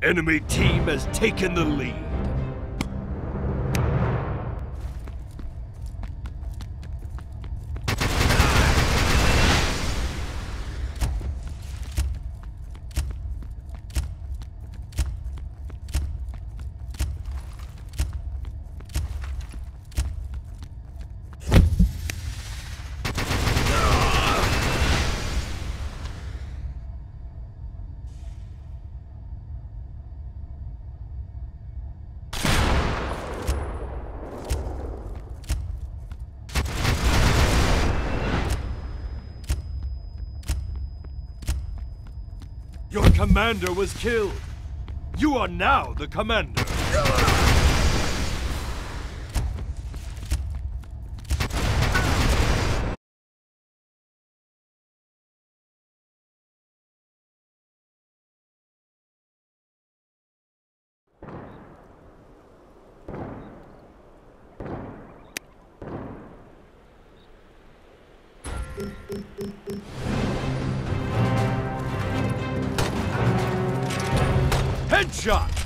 Enemy team has taken the lead. Commander was killed. You are now the commander. Headshot!